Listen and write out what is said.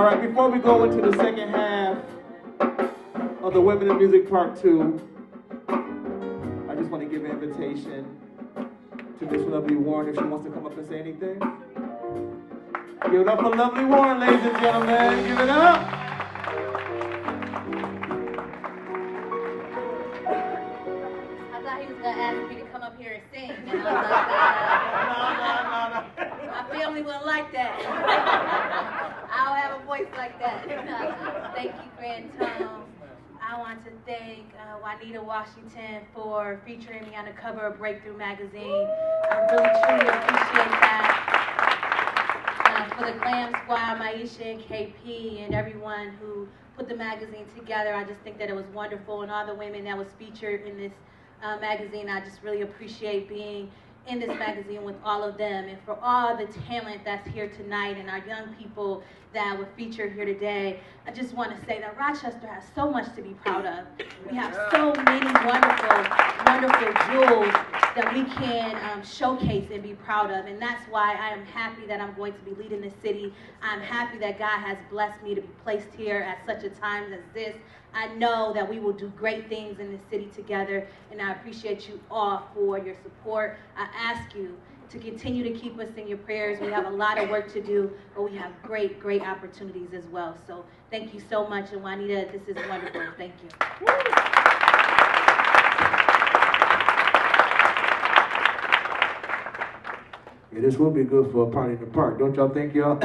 All right, before we go into the second half of the Women in Music Part 2, I just want to give an invitation to Miss Lovely Warren if she wants to come up and say anything. Give it up for Lovely Warren, ladies and gentlemen. Give it up. I thought he was gonna ask me to come up here and sing. And I was like, uh, my family wouldn't like that. I don't have a voice like that. Thank you, I want to thank uh, Juanita Washington for featuring me on the cover of BreakThru Magazine. I really truly appreciate that. Uh, for the Glam Squad, Maisha and KP, and everyone who put the magazine together, I just think that it was wonderful, and all the women that was featured in this uh, magazine, I just really appreciate being in this magazine with all of them, and for all the talent that's here tonight, and our young people that were featured here today. I just want to say that Rochester has so much to be proud of. We have so many wonderful, wonderful jewels that we can um, showcase and be proud of. And that's why I am happy that I'm going to be leading the city. I'm happy that God has blessed me to be placed here at such a time as this. I know that we will do great things in this city together, and I appreciate you all for your support. I ask you to continue to keep us in your prayers. We have a lot of work to do, but we have great, great opportunities as well. So thank you so much. And Juanita, this is wonderful. Thank you. Yeah, this will be good for a party in the park. Don't y'all think, y'all?